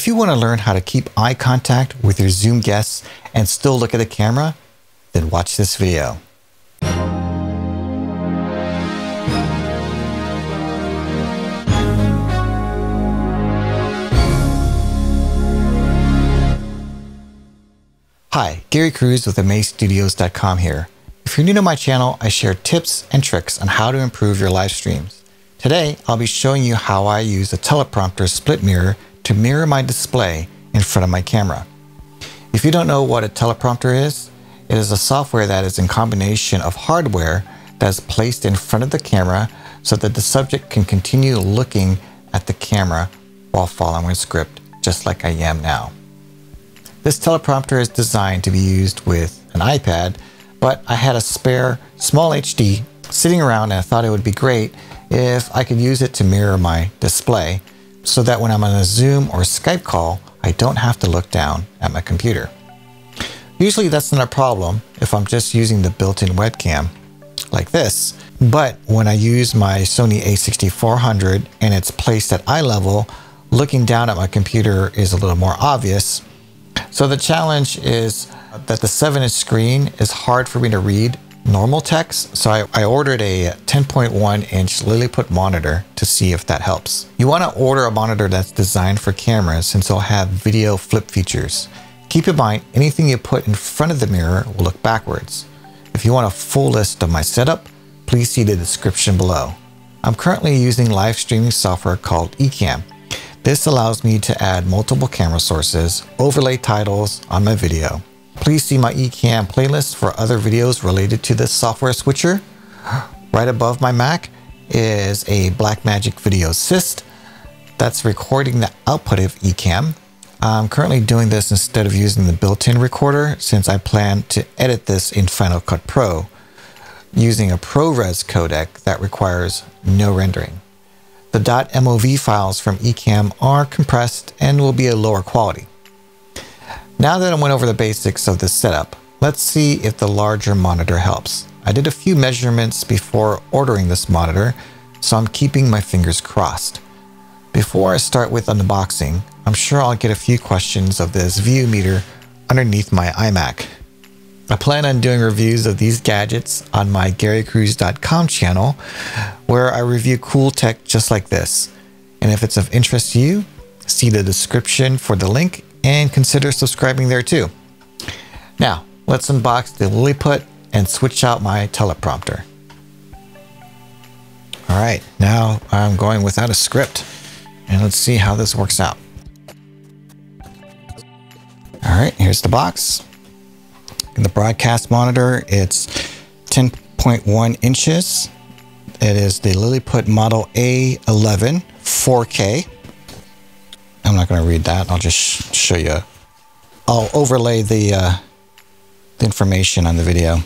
If you want to learn how to keep eye contact with your Zoom guests and still look at the camera, then watch this video. Hi, Gary Cruz with AmazeStudios.com here. If you're new to my channel, I share tips and tricks on how to improve your live streams. Today, I'll be showing you how I use a teleprompter split mirror to mirror my display in front of my camera. If you don't know what a teleprompter is, it is a software that is in combination of hardware that is placed in front of the camera so that the subject can continue looking at the camera while following a script, just like I am now. This teleprompter is designed to be used with an iPad, but I had a spare small HD sitting around and I thought it would be great if I could use it to mirror my display so that when I'm on a Zoom or Skype call, I don't have to look down at my computer. Usually that's not a problem if I'm just using the built-in webcam like this, but when I use my Sony a6400 and it's placed at eye level, looking down at my computer is a little more obvious. So the challenge is that the 7-inch screen is hard for me to read normal text, so I, I ordered a 10.1 inch Lilliput monitor to see if that helps. You want to order a monitor that's designed for cameras since it'll have video flip features. Keep in mind, anything you put in front of the mirror will look backwards. If you want a full list of my setup, please see the description below. I'm currently using live streaming software called Ecamm. This allows me to add multiple camera sources, overlay titles on my video, Please see my Ecamm playlist for other videos related to this software switcher. Right above my Mac is a Blackmagic Video Assist that's recording the output of Ecamm. I'm currently doing this instead of using the built-in recorder since I plan to edit this in Final Cut Pro using a ProRes codec that requires no rendering. The .mov files from Ecamm are compressed and will be a lower quality. Now that I went over the basics of this setup, let's see if the larger monitor helps. I did a few measurements before ordering this monitor, so I'm keeping my fingers crossed. Before I start with unboxing, I'm sure I'll get a few questions of this VU meter underneath my iMac. I plan on doing reviews of these gadgets on my GaryCruz.com channel, where I review cool tech just like this. And if it's of interest to you, see the description for the link and consider subscribing there too. Now, let's unbox the Lilliput and switch out my teleprompter. All right, now I'm going without a script and let's see how this works out. All right, here's the box. In the broadcast monitor, it's 10.1 inches. It is the Lilliput Model A11 4K. I'm not going to read that. I'll just show you. I'll overlay the, uh, the information on the video.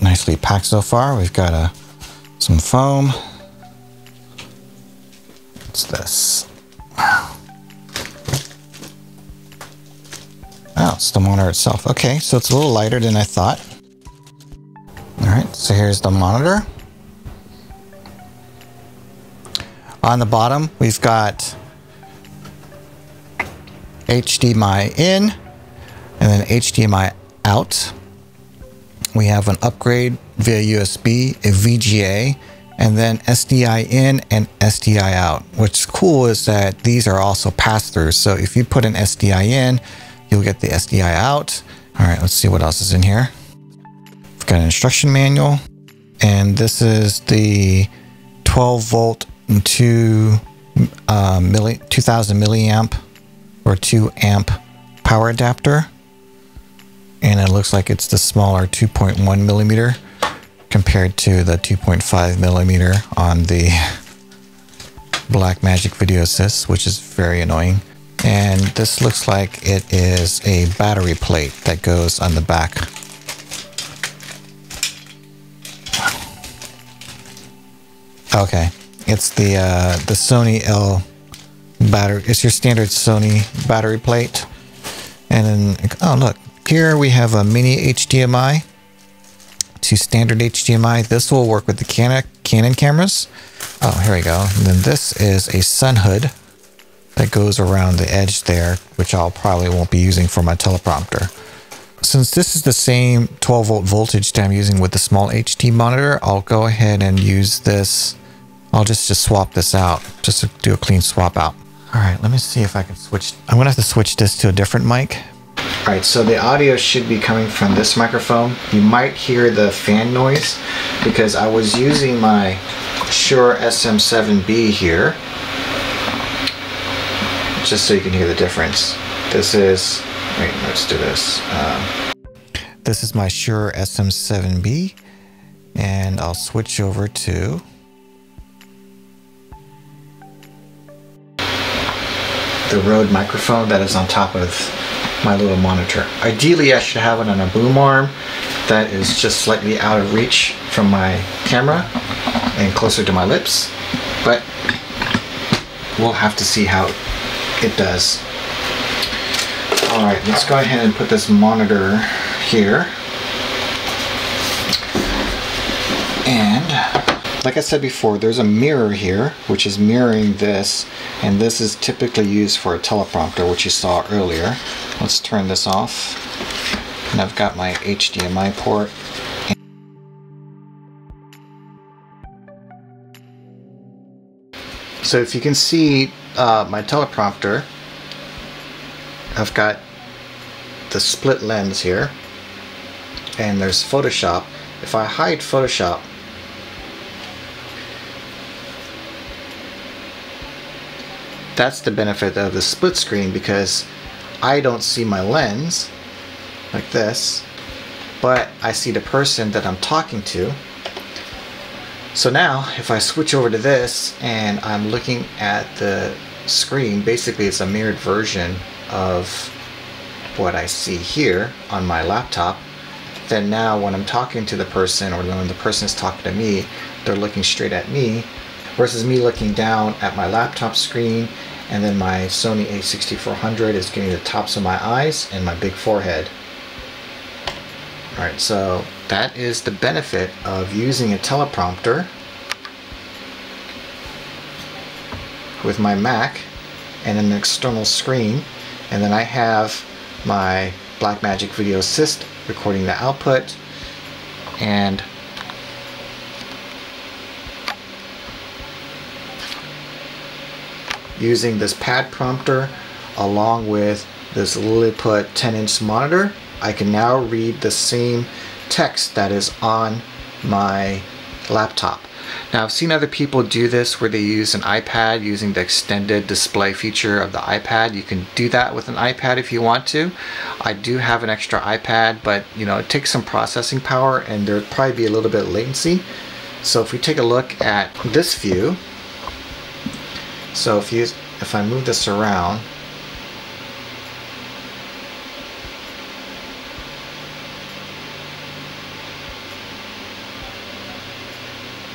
Nicely packed so far. We've got uh, some foam. What's this? Oh, it's the monitor itself. Okay, so it's a little lighter than I thought. So here's the monitor. On the bottom, we've got HDMI in and then HDMI out. We have an upgrade via USB, a VGA, and then SDI in and SDI out. What's cool is that these are also pass-throughs. So if you put an SDI in, you'll get the SDI out. All right, let's see what else is in here got an instruction manual, and this is the 12 volt and 2 uh, milli, 2000 milliamp or 2 amp power adapter. And it looks like it's the smaller 2.1 millimeter compared to the 2.5 millimeter on the Blackmagic Video Assist, which is very annoying. And this looks like it is a battery plate that goes on the back Okay, it's the uh, the Sony L battery. It's your standard Sony battery plate. And then, oh look, here we have a mini HDMI to standard HDMI. This will work with the Canon, Canon cameras. Oh, here we go. And then this is a sun hood that goes around the edge there, which I'll probably won't be using for my teleprompter. Since this is the same 12 volt voltage that I'm using with the small HD monitor, I'll go ahead and use this. I'll just, just swap this out, just to do a clean swap out. All right, let me see if I can switch. I'm gonna have to switch this to a different mic. All right, so the audio should be coming from this microphone. You might hear the fan noise because I was using my Shure SM7B here just so you can hear the difference. This is, wait, let's do this. Um, this is my Shure SM7B, and I'll switch over to the Rode microphone that is on top of my little monitor. Ideally, I should have it on a boom arm that is just slightly out of reach from my camera and closer to my lips, but we'll have to see how it does. Alright, let's go ahead and put this monitor here. And like I said before, there's a mirror here, which is mirroring this, and this is typically used for a teleprompter, which you saw earlier. Let's turn this off. And I've got my HDMI port. So if you can see uh, my teleprompter, I've got the split lens here, and there's Photoshop. If I hide Photoshop, that's the benefit of the split screen because I don't see my lens like this, but I see the person that I'm talking to so now if I switch over to this and I'm looking at the screen, basically it's a mirrored version of what I see here on my laptop. Then now when I'm talking to the person or when the person is talking to me, they're looking straight at me versus me looking down at my laptop screen and then my Sony a6400 is getting the tops of my eyes and my big forehead. Alright, so that is the benefit of using a teleprompter with my Mac and an external screen and then I have my Blackmagic Video Assist recording the output and using this pad prompter along with this Lilliput 10 inch monitor I can now read the same text that is on my laptop. Now I've seen other people do this where they use an iPad using the extended display feature of the iPad. You can do that with an iPad if you want to. I do have an extra iPad but you know it takes some processing power and there'd probably be a little bit of latency. So if we take a look at this view, so if you if I move this around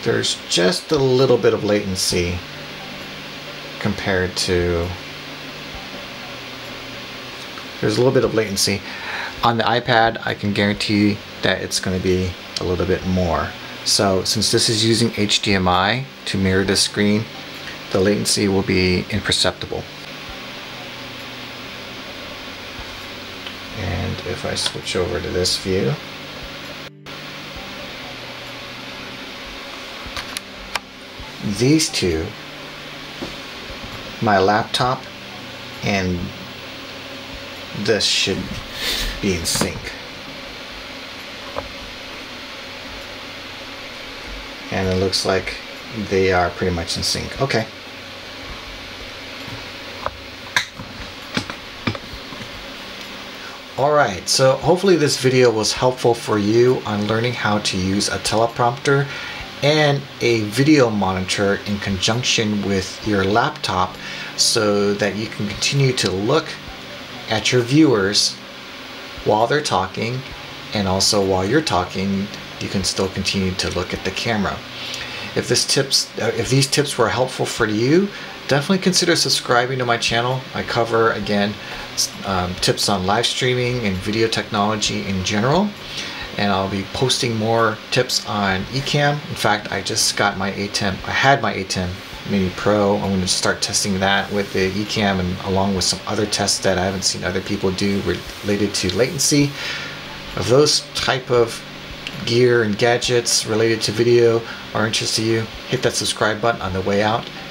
there's just a little bit of latency compared to there's a little bit of latency. On the iPad I can guarantee that it's going to be a little bit more. So since this is using HDMI to mirror the screen the latency will be imperceptible and if I switch over to this view these two, my laptop and this should be in sync. And it looks like they are pretty much in sync. Okay. Alright, so hopefully this video was helpful for you on learning how to use a teleprompter and a video monitor in conjunction with your laptop so that you can continue to look at your viewers while they're talking and also while you're talking you can still continue to look at the camera. If this tips uh, if these tips were helpful for you definitely consider subscribing to my channel. I cover again um, tips on live streaming and video technology in general and I'll be posting more tips on Ecamm. In fact, I just got my ATEM, I had my ATEM Mini Pro. I'm going to start testing that with the Ecamm and along with some other tests that I haven't seen other people do related to latency. If those type of gear and gadgets related to video are interested to you, hit that subscribe button on the way out